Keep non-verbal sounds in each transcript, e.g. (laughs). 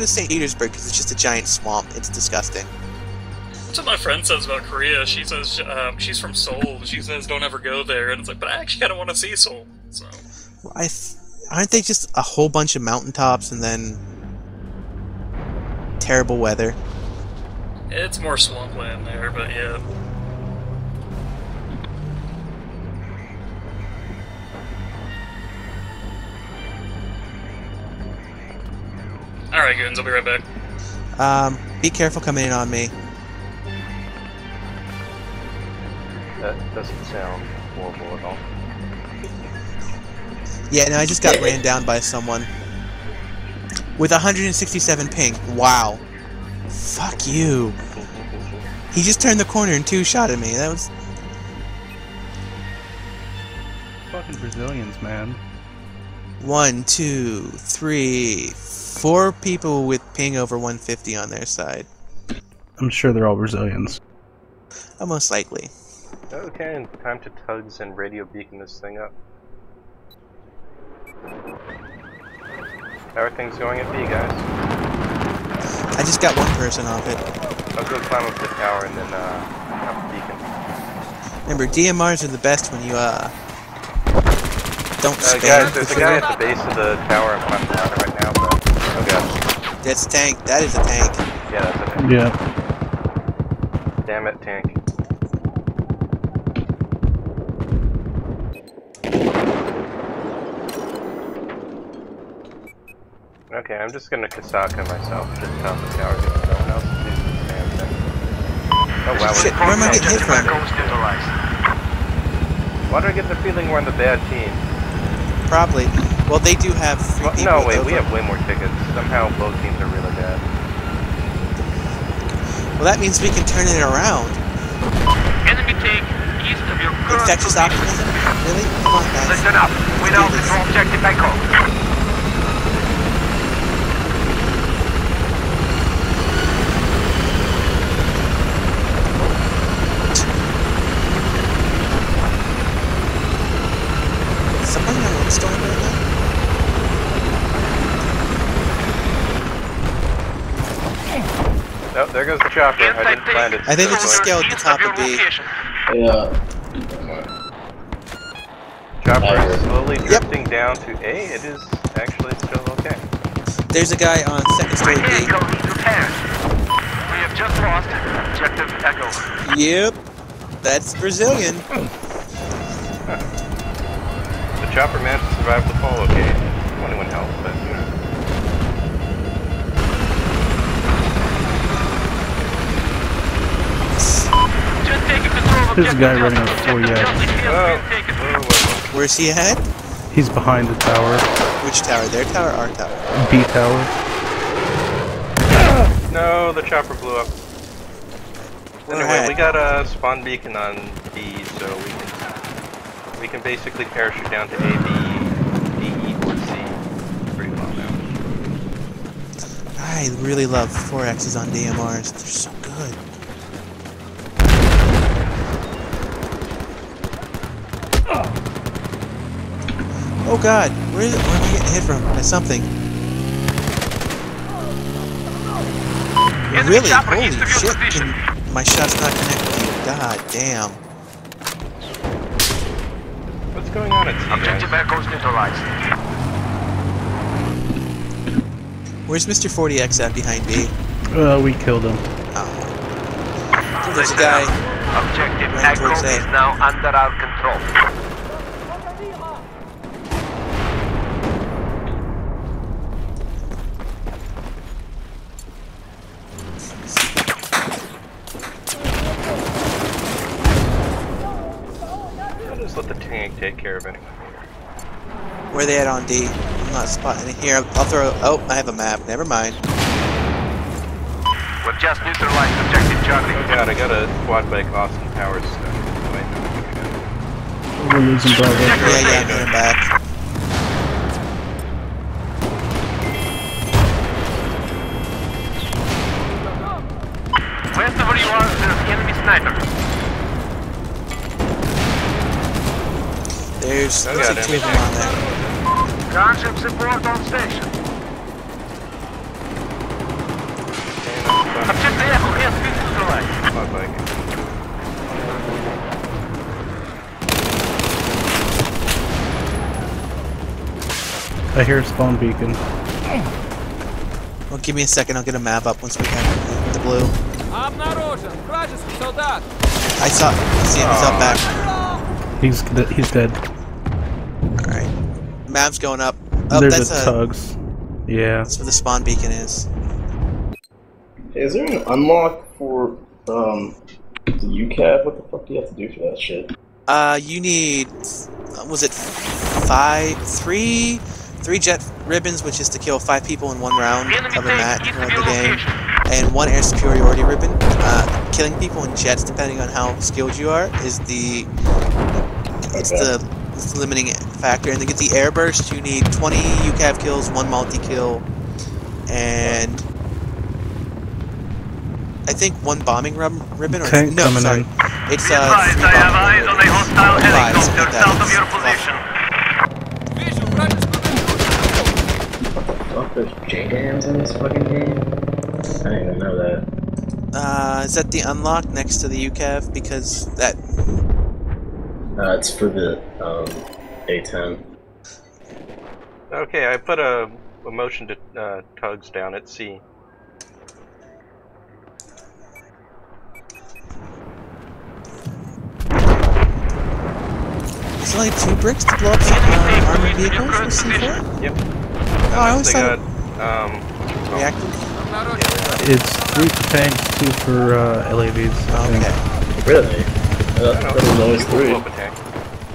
to St. Petersburg because it's just a giant swamp. It's disgusting. That's what my friend says about Korea. She says um, she's from Seoul. She says don't ever go there, and it's like, but I actually kind of want to see Seoul. So I th- aren't they just a whole bunch of mountaintops and then terrible weather? it's more swampland there, but yeah. Alright, goons, I'll be right back. Um, be careful coming in on me. That doesn't sound horrible at all. Yeah, no, I just got ran down by someone with 167 ping. Wow. Fuck you. He just turned the corner and two shot at me. That was Fucking Brazilians, man. one, two, three, four people with ping over 150 on their side. I'm sure they're all Brazilians. Uh, most likely. Okay, time to tugs and radio beacon this thing up. Everything's going at B, guys? I just got one person off it. I'll go climb up the tower and then uh, up the beacon. Remember, DMRs are the best when you uh don't Uh, spam. guys, there's a guy at the base of the tower. I'm climbing down right now, but god, That's a tank. That is a tank. yeah, that's okay. Yeah. Damn it, tank. Okay, I'm just gonna Kasaka myself, just top the tower, get no one else to do this damn thing. Oh wow, Shit, we're- where am I getting hit from? why do I get the feeling we're on the bad team? Probably. Well, they do have Well, no, wait, we have way more tickets. Somehow both teams are really bad. Well, that means we can turn it around. Enemy tank east of your current Infectious optimism? Really? Come on, guys. Listen up. We now this. control objective Bangkok. Is someone in a windstorm right now? Oh, there goes the chopper. I didn't land it. I think so it's just quick. scaled at the top of B. Yeah. Chopper is slowly drifting down to A. It is actually still okay. There's a guy on second story B. here, go east repairs. We have just lost objective Echo. Yep. That's Brazilian. (laughs) The chopper managed to survive the fall okay. Only one health, but you know. There's a guy Delta. running up for Objective you. Delta is Whoa, being taken. whoa, whoa, Where's he at? He's behind the tower. Which tower? Their tower, our tower. B tower. No, the chopper blew up. Anyway, Alright. we got a spawn beacon on B, so we can we can basically parachute down to A, B, D, E, or C pretty well now. I really love 4Xs on DMRs. They're so good. Oh god, where, is, where am I getting hit from? By something. Enemy Really? Holy east of your shit, can my shot's not connect with you. God damn. What's going on at C, Objective guys? Echo is neutralized. Where's Mr. 40X at behind B? Uh, we killed him. Oh. There's a Listen guy. up. Objective Right Echo towards A. is now under our control. Just let the tank take care of it. Where they at on D? I'm not spotting it here. I'll throw. Oh, I have a map. Never mind. We've just neutralized Objective Charlie. Oh god, I got a quad bike Austin Powers stuff. Wait, no, okay. We're losing Bravo. Yeah, yeah, I'm going back. There's I looks got like him. two of them on there. Gunship support on station. Я список желаю. My bike. I hear a spawn beacon. Well, give me a second. I'll get a map up once we have the blue. Обнаружен! Вражеский солдат! I saw. I see him. He's up back. He's he's dead. All right. Map's going up. Oh, There's that's a a. tugs. Yeah. That's where the spawn beacon is. Is there an unlock for um the UCAV? What the fuck do you have to do for that shit? Uh, you need. Was it five, three, three jet ribbons, which is to kill five people in one round Enemy of a match east of of the game, and one air superiority ribbon. Uh, killing people in jets, depending on how skilled you are, is the. It's Okay. the, Limiting factor. And to get the airburst, you need 20 UCAV kills, one multi-kill, and I think one bombing ribbon. Or, no, sorry. In. It's uh, advised, I have eyes on a hostile helicopter south of your position. Fuck, JDAMs in this fucking game? I didn't even know that. Uh, is that the unlock next to the UCAV? Because that uh, it's for the um, A10. Okay, I put a, a motion to uh, Tugs down at C. It's only two bricks to blow up uh, armored vehicles with C4? Yep. Oh, I always thought... Um, yeah. It's three for tanks, two for uh, LAVs. Okay. Really? I thought I don't that was know. always You can three. blow up a tank.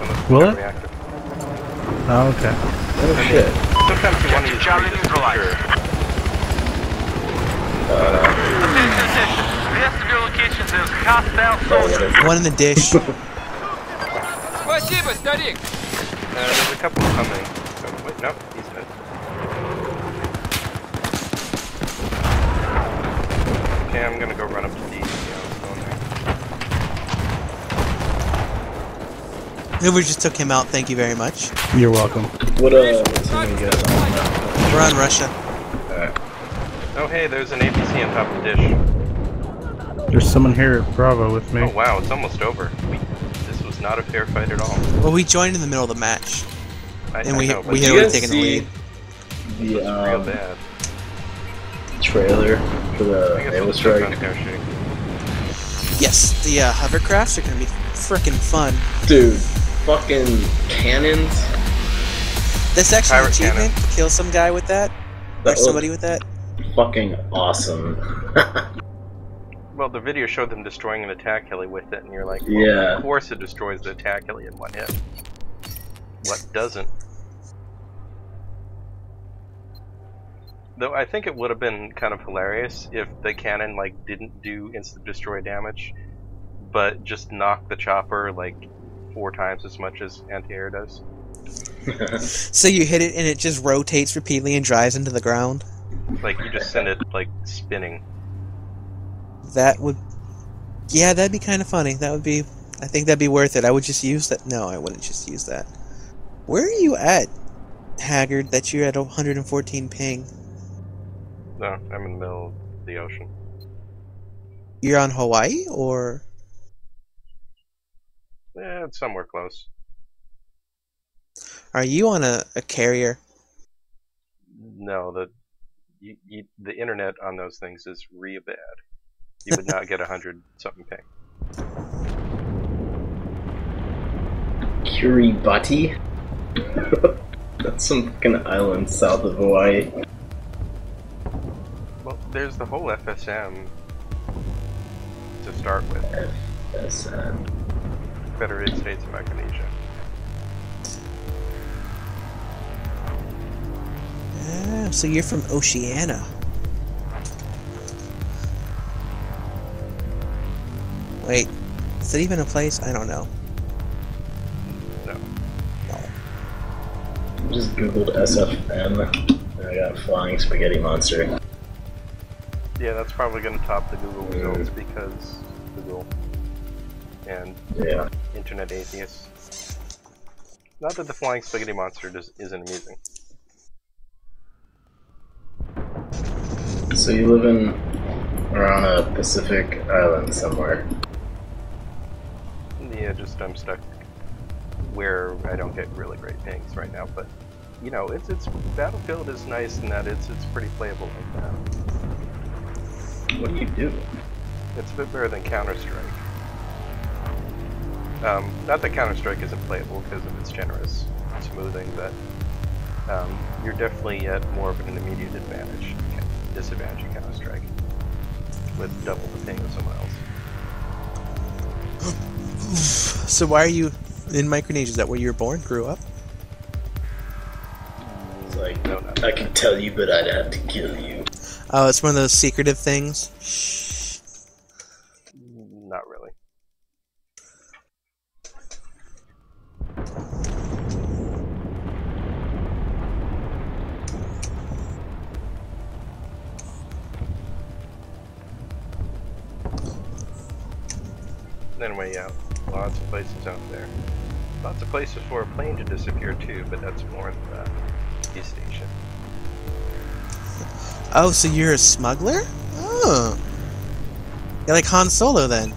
Unless it's Will got it? reactor. Oh, okay. Oh shit. Sometimes you want to use Charlie three just to be neutralized. sure. Attention, attention. West of your location, there's hostile soldiers. One in the dish. (laughs) Спасибо, старик! Uh, there's a couple coming. Oh, wait, no, he's dead. Okay, I'm gonna go run up to D. There. Hoover just took him out. Thank you very much. You're welcome. What uh what's the name you guys on? We're on Russia. Alright. Oh, hey, there's an APC on top of the dish. There's someone here at Bravo with me. Oh, wow, it's almost over. We, this was not a fair fight at all. Well, we joined in the middle of the match, I, and I we know, we it had you already taken the lead. The was real um, bad. trailer for the I guess Naval we'll check on Strike. Yes, the uh, hovercrafts are gonna be freaking fun. Dude, fucking cannons. This actually an Pirate achievement to kill some guy with that, That or somebody with that. fucking awesome. (laughs) Well, the video showed them destroying an attack heli with it, and you're like, well, Yeah. of course it destroys the attack heli in one hit. What doesn't? Though I think it would have been kind of hilarious if the cannon like didn't do instant destroy damage, but just knocked the chopper like four times as much as anti-air does. (laughs) So you hit it and it just rotates repeatedly and drives into the ground. Like you just send it like spinning. That would, yeah, that'd be kind of funny. That would be, I think that'd be worth it. I would just use that. No, I wouldn't just use that. Where are you at, Haggard? That you're at 114 ping. No, I'm in the middle of the ocean. You're on Hawaii or? Eh, it's somewhere close. Are you on a, a carrier? No, the you, you, the internet on those things is real bad. You would not get a hundred something ping. Kiribati? (laughs) That's some fucking island south of Hawaii. Well, there's the whole FSM to start with. That's Federated States of Micronesia. Ah, so you're from Oceania. Wait, is that even a place? I don't know. No. just googled SFM and I got flying spaghetti monster. Yeah, that's probably going to top the Google results because Google and Yeah. Internet atheists. Not that the flying spaghetti monster does, isn't amusing. So you live in We're on a Pacific island somewhere. Yeah, just I'm stuck where I don't get really great pings right now, but you know, it's it's Battlefield is nice in that it's it's pretty playable like that. What do you do? It's a bit better than Counter Strike. Um, not that Counter Strike isn't playable because of its generous smoothing, but um, you're definitely at more of an immediate advantage, disadvantage in Counter Strike with double the ping of someone else. So why are you in Micronesia? Is that where you were born, grew up? Like, No, I can tell you, but I'd have to kill you. Oh, it's one of those secretive things. Anyway, yeah, lots of places out there. Lots of places for a plane to disappear too, but that's more in the East Station. Oh, so you're a smuggler? Oh. You're like Han Solo then.